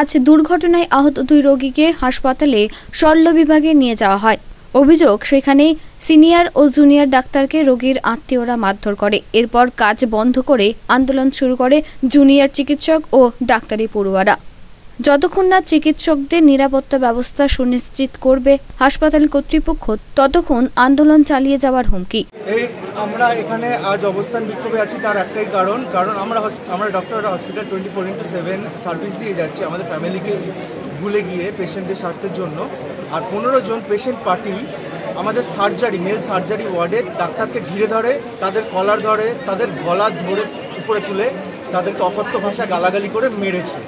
আজ দুর্ঘটনায় আহত দুই রোগীকে হাসপাতালে শল্য বিভাগে নিয়ে যাওয়া হয়। অভিযোগ সেখানে সিনিয়র ও জুনিয়র ডাক্তারকে রোগীর আত্মীয়রা মারধর করে। এরপর কাজ বন্ধ করে আন্দোলন শুরু করে জুনিয়র চিকিৎসক ও ডাক্তারি পড়ুয়ারা। যতক্ষণ না চিকিৎসকদের নিরাপত্তা ব্যবস্থা সুনিশ্চিত করবে হাসপাতাল কর্তৃপক্ষ, ততক্ষণ আন্দোলন চালিয়ে যাওয়ার হুমকি। এই আমরা এখানে আজ অবস্থান বিক্ষোভে আছি তার একটাই কারণ কারণ আমরা আমরা doctor hospital twenty four into seven service দিয়ে যাচ্ছি আমাদের ফ্যামিলিকে ভুলে গিয়ে পেশেন্টদের স্বার্থের জন্য। আর পনেরো জন পেশেন্ট পার্টি আমাদের সার্জারি মেল সার্জারি ওয়ার্ডে ডাক্তারকে ঘিরে ধরে, তাদের কলার ধরে, তাদের গলা ধরে উপরে তুলে তাদেরকে অকথ্য ভাষা গালাগালি করে মেরেছে।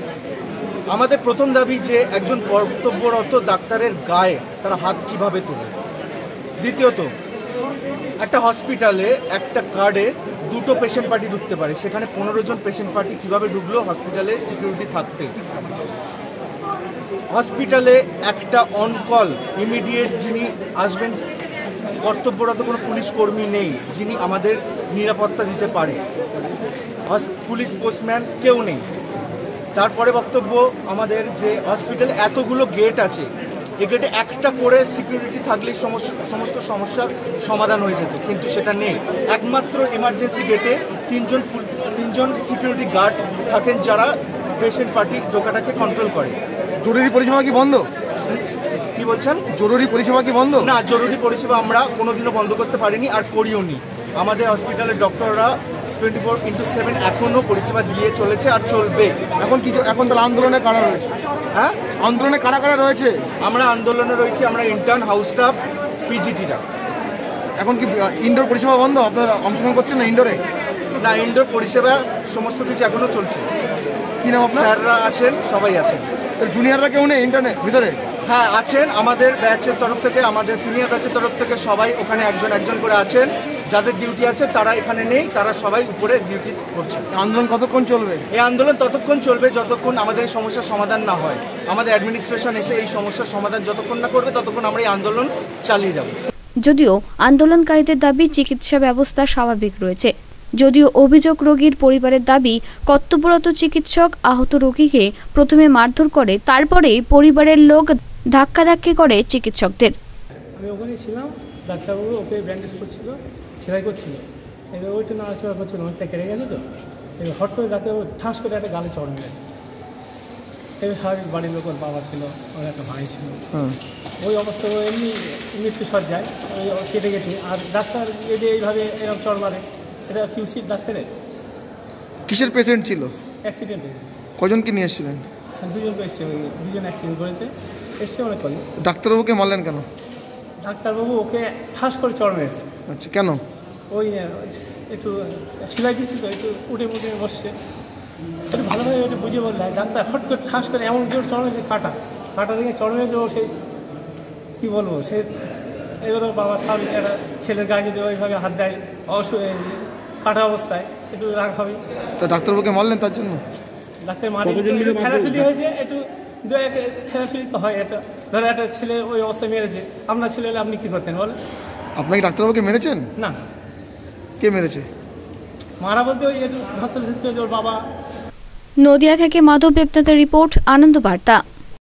আমাদের প্রথম দাবি যে একজন কর্তব্যরত ডাক্তারের গায়ে তারা হাত কীভাবে তোলে। দ্বিতীয়ত, একটা হসপিটালে একটা কার্ডে দুটো পেশেন্ট পার্টি ঢুকতে পারে। সেখানে পনেরো জন পেশেন্ট পার্টি কীভাবে ঢুকলো, হসপিটালে সিকিউরিটি থাকতে। হসপিটালে একটা অন কল ইমিডিয়েট যিনি আসবেন, কর্তব্যরত কোনো পুলিশ কর্মী নেই, যিনি আমাদের নিরাপত্তা দিতে পারে। পুলিশ পোস্টম্যান কেউ নেই। তারপরে বক্তব্য আমাদের যে হসপিটালে এতগুলো গেট আছে এ গেটে একটা করে সিকিউরিটি থাকলেই সমস্ত সমস্যার সমাধান হয়ে যেত কিন্তু সেটা নেই। একমাত্র এমার্জেন্সি গেটে তিনজন তিনজন সিকিউরিটি গার্ড থাকেন যারা পেশেন্ট পার্টি ঢোকাটাকে কন্ট্রোল করে। জরুরি পরিষেবা কি বন্ধ? কি বলছেন? জরুরি পরিষেবা কি বন্ধ? না জরুরি পরিষেবা আমরা কোনোদিনও বন্ধ করতে পারিনি আর করিও নি আমাদের হসপিটালের ডক্টররা টোয়েন্টি ফোর ইন্টু সেভেন এখনও পরিষেবা দিয়ে চলেছে আর চলবে। এখন কিছু এখন তাহলে আন্দোলনে কারা রয়েছে? হ্যাঁ? আন্দোলনে কারা কারা রয়েছে? আমরা আন্দোলনে রয়েছি আমরা ইন্টার্ন হাউস স্টাফ পিজিটিরা এখন কি ইনডোর পরিষেবা বন্ধ? আপনারা অংশগ্রহণ করছেন না ইনডোরে না ইনডোর পরিষেবা সমস্ত কিছু এখনও চলছে। কি নাম আপনার? স্যাররা আছেন সবাই আছেন। জুনিয়ররা কেউ নেই ইন্টারনেট ভিতরে? হ্যাঁ আছেন আমাদের ব্যাচের তরফ থেকে আমাদের সিনিয়র ব্যাচের তরফ থেকে সবাই ওখানে একজন একজন করে আছেন। যাদের ডিউটি আছে তারা এখানে নেই তারা সবাই উপরে ডিউটি করছেন আন্দোলন কতক্ষণ চলবে? এই আন্দোলন ততক্ষণ চলবে যতক্ষণ আমাদের এই সমস্যার সমাধান না হয়। আমাদের অ্যাডমিনিস্ট্রেশন এসে এই সমস্যার সমাধান যতক্ষণ না করবে ততক্ষণ আমরা এই আন্দোলন চালিয়ে যাব। যদিও আন্দোলনকারীদের দাবি চিকিৎসা ব্যবস্থা স্বাভাবিক রয়েছে। যদিও অভিযোগ রোগীর পরিবারের দাবি কর্তব্যরত চিকিৎসক আহত রোগীকে প্রথমে মারধর করে তারপরে পরিবারের লোক ধাক্কাধাক্কি করে চিকিৎসকদের। আমি ওখানে ছিলাম ডাক্তারবাবু ওকে ব্যান্ডেজ করছিল সেলাই করছিল। এবার ওইটা নাড়াচড়া করছিল অনেকটা কেটে গেছে তো। এবার হট করে ডাক্তারবাবু ঠাস করে একটা গালে চড় মেরেছে। এবার স্বাভাবিক বাড়ির লোক ওর বাবা ছিল ওর একটা ভাই ছিল। ওই অবস্থা এমনি মৃত্যু সজ্জায় ওই কেটে গেছে। আর ডাক্তার যদি এইভাবে এরকম চড় মারে এটা কি উচিত ডাক্তারের? কিসের পেশেন্ট ছিল? অ্যাক্সিডেন্ট কজনকে নিয়ে এসেছিলেন? দুজন এসছে দুজন অ্যাক্সিডেন্ট করেছে। এসছে অনেক কজন। ডাক্তারবাবুকে মারলেন কেন? ডাক্তারবাবু ওকে ঠাস করে চড় মেরেছে। আচ্ছা কেন? ওই একটু সেলাই দিচ্ছি তো একটু উঠে মুটে বসছে। একটু ভালোভাবে একটু বুঝে বললে ডাক্তার হট করে ঠাস করে এমন জোর চড়েছে কাটা। কাটা দিকে চড়েছে ও সেই কী বলব সে এবার বাবা স্বাভাবিক একটা ছেলের গায়ে যদি ওইভাবে হাত দেয় অসু কাটা অবস্থায় একটু রাগ হবে। তো ডাক্তারবাবুকে মারলেন তার জন্য? ডাক্তার মারি ঠেলাঠেলি হয়েছে একটু দু এক ঠেলাঠেলি তো হয় এটা ধরো একটা ছেলে ওই অবস্থায় মেরেছে আপনার ছেলে হলে আপনি কী করতেন বল? আপনাকে ডাক্তারবাবুকে মেরেছেন? না। কে মেরেছে? মারা বলতে ওই হাসপাতাল ওর বাবা। নদিয়া থেকে মাধব দেবনাথের রিপোর্ট আনন্দ বার্তা।